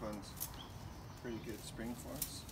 This one's pretty good spring for us.